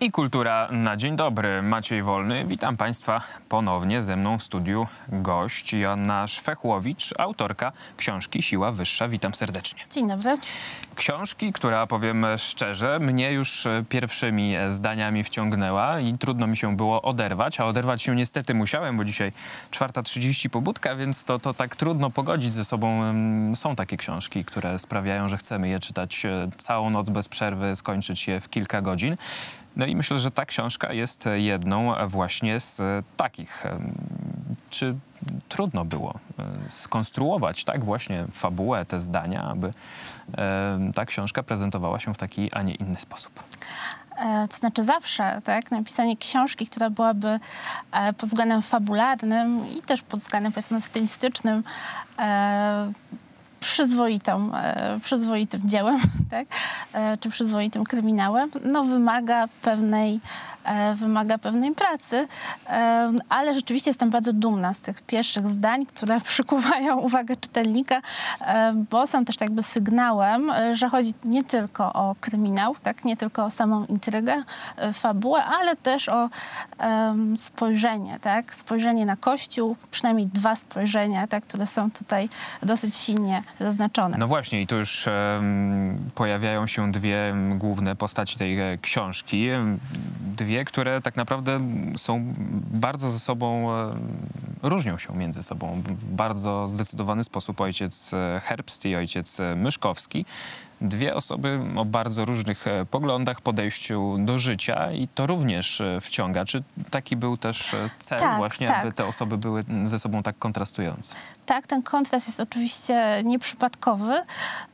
I kultura na dzień dobry. Maciej Wolny. Witam Państwa ponownie ze mną w studiu gość Joanna Szwechłowicz, autorka książki Siła Wyższa. Witam serdecznie. Dzień dobry. Książki, która powiem szczerze, mnie już pierwszymi zdaniami wciągnęła i trudno mi się było oderwać, a oderwać się niestety musiałem, bo dzisiaj 4.30 pobudka, więc to, to tak trudno pogodzić ze sobą. Są takie książki, które sprawiają, że chcemy je czytać e, całą noc bez przerwy, skończyć je w kilka godzin. No i myślę, że ta książka jest jedną właśnie z takich. Czy trudno było e, skonstruować tak właśnie fabułę, te zdania, aby ta książka prezentowała się w taki, a nie inny sposób? E, to znaczy zawsze, tak, napisanie książki, która byłaby e, pod względem fabularnym i też pod względem, powiedzmy, stylistycznym przyzwoitą, e, przyzwoitym dziełem, tak? E, czy przyzwoitym kryminałem, no wymaga pewnej E, wymaga pewnej pracy, ale rzeczywiście jestem bardzo dumna z tych pierwszych zdań, które przykuwają uwagę czytelnika, bo są też jakby sygnałem, że chodzi nie tylko o kryminał, tak, nie tylko o samą intrygę, fabułę, ale też o spojrzenie, tak, spojrzenie na Kościół, przynajmniej dwa spojrzenia, tak, które są tutaj dosyć silnie zaznaczone. No właśnie i tu już pojawiają się dwie główne postaci tej książki, dwie które tak naprawdę są bardzo ze sobą, e, różnią się między sobą w bardzo zdecydowany sposób. Ojciec e, Herbst i ojciec e, Myszkowski dwie osoby o bardzo różnych poglądach, podejściu do życia i to również wciąga. Czy taki był też cel tak, właśnie, tak. aby te osoby były ze sobą tak kontrastujące? Tak, ten kontrast jest oczywiście nieprzypadkowy.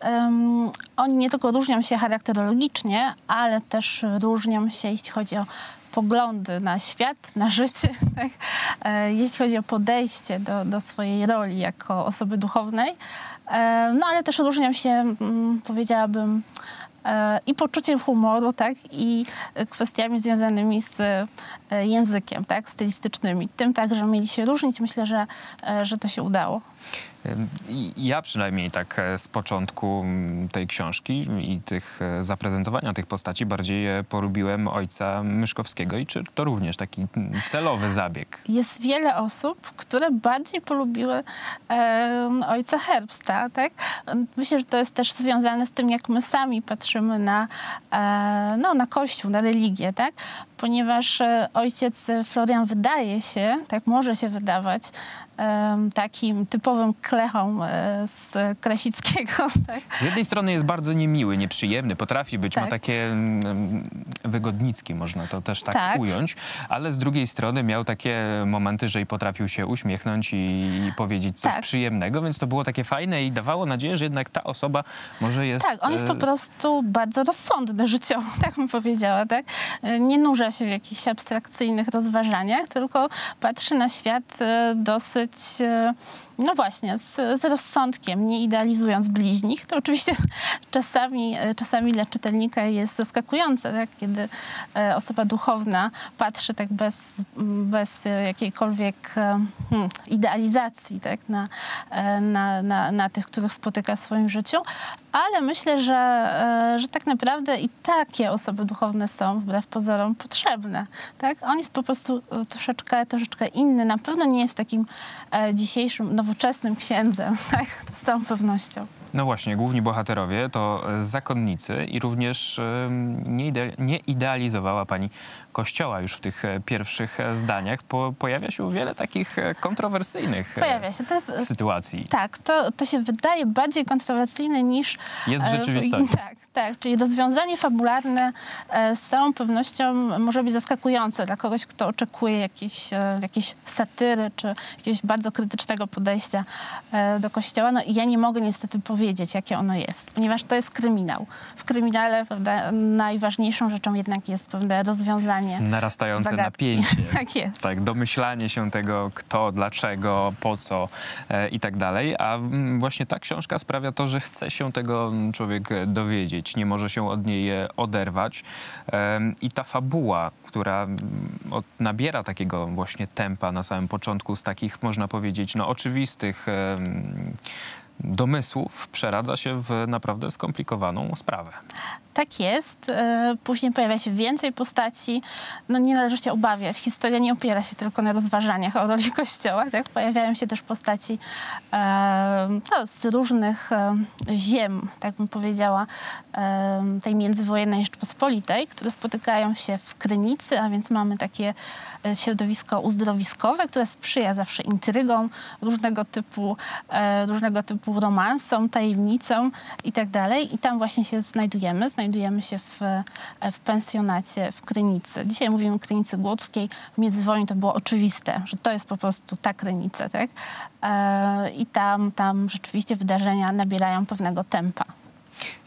Um, oni nie tylko różnią się charakterologicznie, ale też różnią się, jeśli chodzi o poglądy na świat, na życie, tak? E, jeśli chodzi o podejście do, do swojej roli jako osoby duchownej. E, no ale też różnią się, mm, powiedziałabym, e, i poczuciem humoru, tak, i kwestiami związanymi z językiem, tak, stylistycznymi. Tym także mieli się różnić. Myślę, że, że to się udało. Ja przynajmniej tak e, z początku tej książki i tych e, zaprezentowania tych postaci bardziej e, polubiłem ojca Myszkowskiego i czy to również taki celowy zabieg? Jest wiele osób, które bardziej polubiły e, ojca Herbsta, tak? Myślę, że to jest też związane z tym, jak my sami patrzymy na, e, no, na Kościół, na religię, tak? Ponieważ ojciec Florian wydaje się, tak może się wydawać, takim typowym klechą e, z Krasickiego. Tak? Z jednej strony jest bardzo niemiły, nieprzyjemny, potrafi być, tak. ma takie wygodnickie, można to też tak, tak, ująć, ale z drugiej strony miał takie momenty, że i potrafił się uśmiechnąć i, powiedzieć coś tak. przyjemnego, więc to było takie fajne i dawało nadzieję, że jednak ta osoba może jest... Tak, on jest po e, prostu bardzo rozsądny życiowo, tak bym powiedziała, tak? E, nie nurza się w jakichś abstrakcyjnych rozważaniach, tylko patrzy na świat dosyć dosyć, e, no właśnie, z, z rozsądkiem, nie idealizując bliźnich. To oczywiście czasami, e, czasami dla czytelnika jest zaskakujące, tak? kiedy e, osoba duchowna patrzy tak bez, bez jakiejkolwiek hmm, idealizacji tak? na, na, na, na tych, których spotyka w swoim życiu. Ale myślę, że, że tak naprawdę i takie osoby duchowne są wbrew pozorom potrzebne. Tak? On jest po prostu troszeczkę, troszeczkę inny. Na pewno nie jest takim E, dzisiejszym, nowoczesnym księdzem, tak? z całą pewnością. No właśnie, główni bohaterowie to zakonnicy i również nie, ide nie idealizowała pani Kościoła już w tych e, pierwszych e, zdaniach. Po, pojawia się wiele takich kontrowersyjnych pojawia się. To jest, sytuacji. Tak, to, to się wydaje bardziej kontrowersyjne niż... Jest w rzeczywistości. Tak, tak, czyli rozwiązanie fabularne z całą pewnością może być zaskakujące dla kogoś, kto oczekuje jakiejś, jakiejś satyry czy jakiegoś bardzo krytycznego podejścia do Kościoła. No i ja nie mogę niestety powiedzieć, jakie ono jest, ponieważ to jest kryminał. W kryminale prawda, najważniejszą rzeczą jednak jest pewne rozwiązanie. Narastające zagadki. napięcie. tak jest. Tak, domyślanie się tego, kto, dlaczego, po co e, i tak dalej. A mm, właśnie ta książka sprawia to, że chce się tego człowiek dowiedzieć, nie może się od niej oderwać. E, I ta fabuła, która mm, nabiera takiego właśnie tempa na samym początku z takich, można powiedzieć, no oczywistych domysłów przeradza się w naprawdę skomplikowaną sprawę. Tak jest. E, Później pojawia się więcej postaci. No nie należy się obawiać. Historia nie opiera się tylko na rozważaniach o roli Kościoła. Tak? Pojawiają się też postaci e, no, z różnych e, ziem, tak bym powiedziała, tej międzywojennej Rzeczpospolitej, które spotykają się w Krynicy, a więc mamy takie środowisko uzdrowiskowe, które sprzyja zawsze intrygom, różnego typu, różnego typu romansom, tajemnicom i tak dalej. I tam właśnie się znajdujemy. Znajdujemy się w, e, w pensjonacie w Krynicy. Dzisiaj mówimy o Krynicy Głockiej. W międzywojniu to było oczywiste, że to jest po prostu ta Krynica, tak? E, I tam, tam rzeczywiście wydarzenia nabierają pewnego tempa.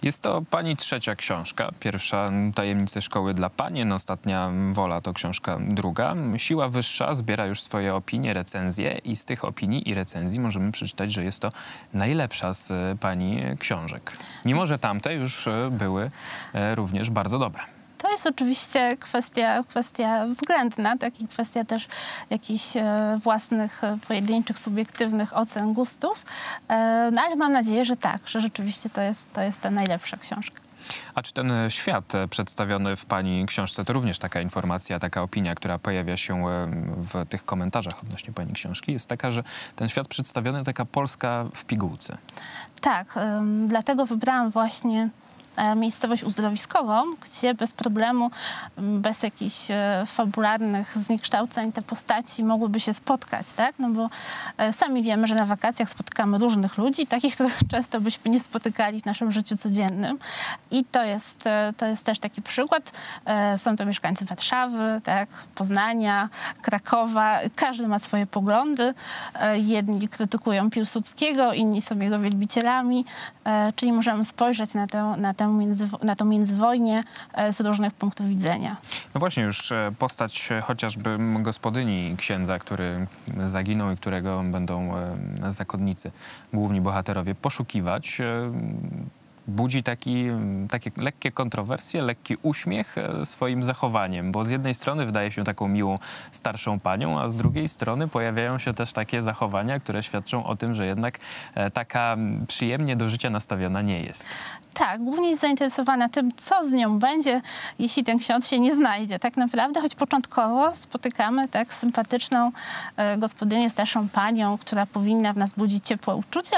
Jest to pani trzecia książka. Pierwsza Tajemnice Szkoły dla Panien, ostatnia Wola to książka druga. Siła Wyższa zbiera już swoje opinie, recenzje i z tych opinii i recenzji możemy przeczytać, że jest to najlepsza z e, pani książek. Mimo, że tamte już e, były e, również bardzo dobre. To jest oczywiście kwestia, kwestia względna, tak? i kwestia też jakichś e, własnych, e, pojedynczych, subiektywnych ocen, gustów. E, no ale mam nadzieję, że tak, że rzeczywiście to jest, to jest ta najlepsza książka. A czy ten świat przedstawiony w pani książce to również taka informacja, taka opinia, która pojawia się w tych komentarzach odnośnie pani książki, jest taka, że ten świat przedstawiony taka Polska w pigułce. Tak, dlatego wybrałam właśnie miejscowość uzdrowiskową, gdzie bez problemu, ym, bez jakichś e, fabularnych zniekształceń te postaci mogłyby się spotkać, tak? No bo e, sami wiemy, że na wakacjach spotykamy różnych ludzi, takich, których często byśmy nie spotykali w naszym życiu codziennym. I to jest, e, to jest też taki przykład. E, Są to mieszkańcy Warszawy, tak? Poznania, Krakowa. Każdy ma swoje poglądy. E, Jedni krytykują Piłsudskiego, inni są jego wielbicielami. E, Czyli możemy spojrzeć na tę, na tę, na tą międzywojnię e, z różnych punktów widzenia. No właśnie już e, postać e, chociażby gospodyni księdza, który zaginął i którego będą zakonnicy, główni bohaterowie poszukiwać, budzi taki, takie lekkie kontrowersje, lekki uśmiech swoim zachowaniem, bo z jednej strony wydaje się taką miłą starszą panią, a z drugiej strony pojawiają się też takie zachowania, które świadczą o tym, że jednak taka przyjemnie do życia nastawiona nie jest. Tak, głównie jest zainteresowana tym, co z nią będzie, jeśli ten ksiądz się nie znajdzie. Tak naprawdę, choć początkowo spotykamy tak sympatyczną e, gospodynię, starszą panią, która powinna w nas budzić ciepłe uczucia,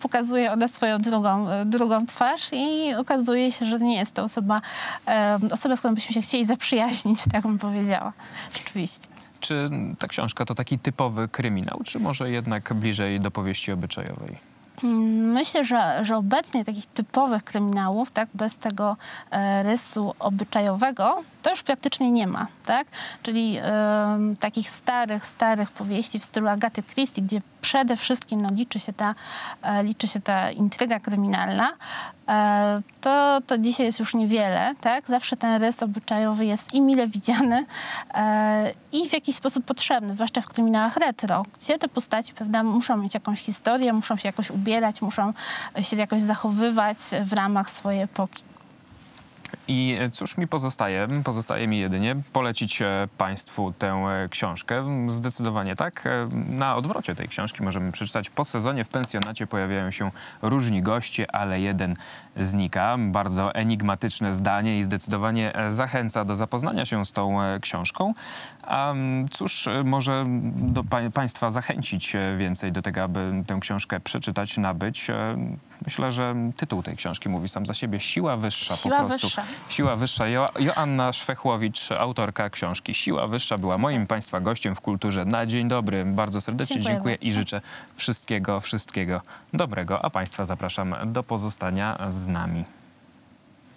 pokazuje ona swoją drugą, e, drugą twarz i okazuje się, że nie jest to osoba, e, osoba, z którą byśmy się chcieli zaprzyjaźnić, tak bym powiedziała. Rzeczywiście. Czy ta książka to taki typowy kryminał, czy może jednak bliżej do powieści obyczajowej? Mm, Myślę, że, że obecnie takich typowych kryminałów, tak, bez tego e, rysu obyczajowego, to już praktycznie nie ma, tak? Czyli em, takich starych, starych powieści w stylu Agaty Christie, gdzie przede wszystkim no, liczy, się ta, e, liczy się ta intryga kryminalna, e, to, to dzisiaj jest już niewiele, tak? Zawsze ten rys obyczajowy jest i mile widziany e, i w jakiś sposób potrzebny, zwłaszcza w kryminałach retro, gdzie te postaci prawda, muszą mieć jakąś historię, muszą się jakoś ubierać, muszą się jakoś zachowywać w ramach swojej epoki. I cóż mi pozostaje? Pozostaje mi jedynie polecić e, Państwu tę e, książkę. Zdecydowanie tak. E, Na odwrocie tej książki możemy przeczytać. Po sezonie w pensjonacie pojawiają się różni goście, ale jeden znika. Bardzo enigmatyczne zdanie i zdecydowanie zachęca do zapoznania się z tą książką. A cóż może do pa- Państwa zachęcić więcej do tego, aby tę książkę przeczytać, nabyć? Myślę, że tytuł tej książki mówi sam za siebie. Siła wyższa Siła po prostu. wyższa. Siła Wyższa. Jo Joanna Szwechłowicz, autorka książki Siła Wyższa, była moim Państwa gościem w kulturze. Na dzień dobry. Bardzo serdecznie Dziękuję dziękuję i życzę wszystkiego, wszystkiego dobrego. A Państwa zapraszam do pozostania z nami.